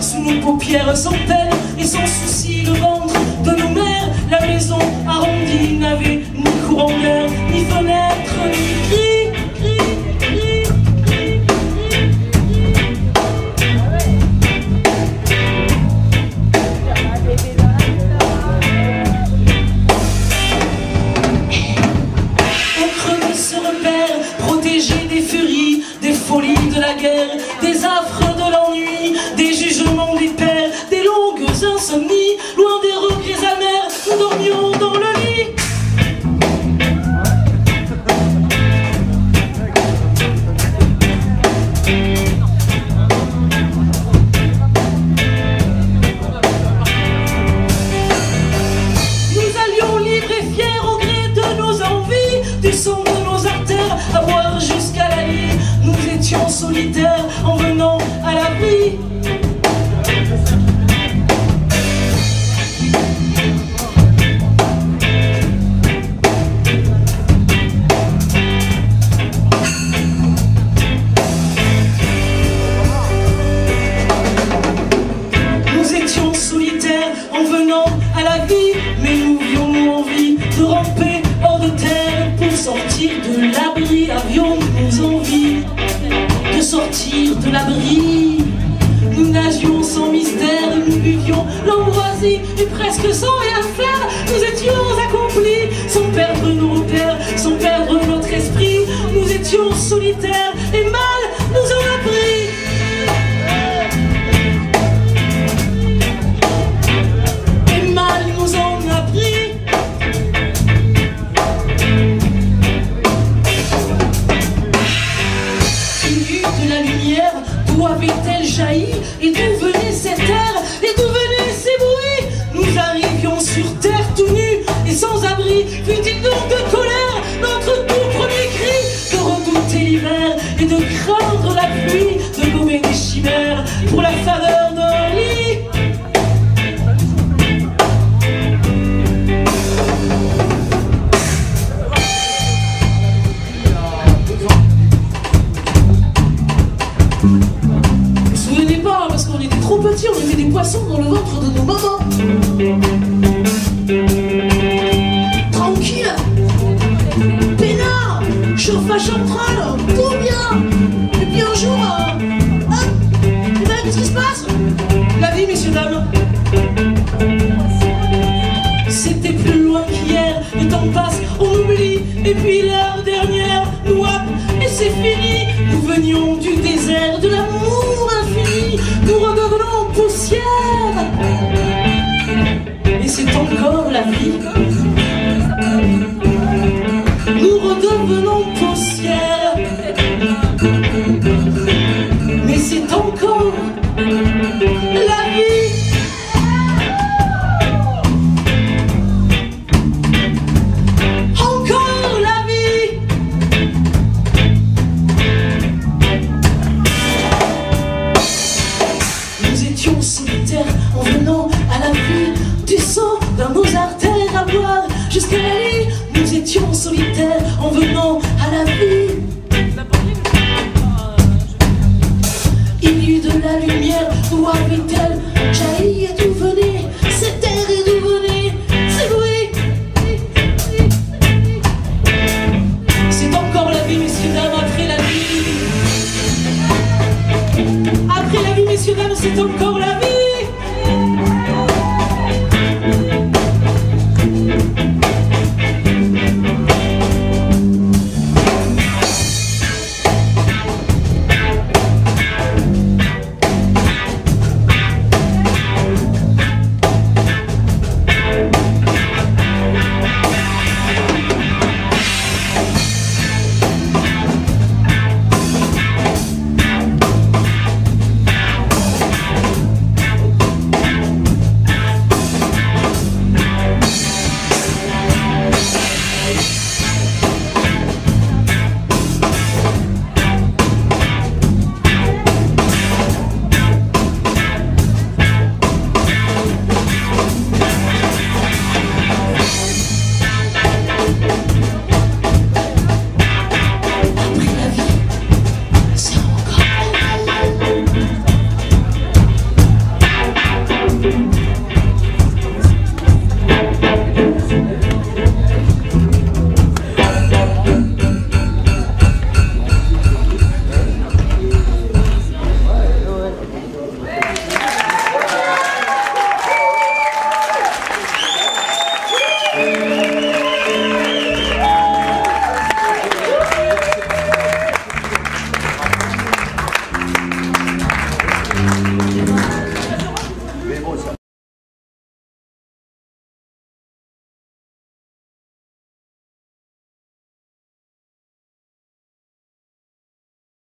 Sous nos paupières sans peine et sans souci le ventre de nos mères. La maison arrondie n'avait ni courant d'air, folies de la guerre, des affres de l'ennui, des jugements Nous étions solitaires en venant à la vie. Nous étions solitaires en venant à la vie, mais nous avions envie de ramper hors de terre pour sortir de l'abri. Avions-nous envie de sortir de l'abri Nous nagions sans mystère, nous buvions l'ambroisie et presque sans rien faire. Nous étions central, tout bien. Et puis un jour, euh, hop, et ben, qu'est-ce qui se passe? La vie, messieurs, dames. C'était plus loin qu'hier, le temps passe, on oublie, et puis l'heure dernière, nous hop, et c'est fini. Nous venions du désert, de l'amour infini, nous redevenons poussière. Et c'est encore la vie. survenons qu'au ciel.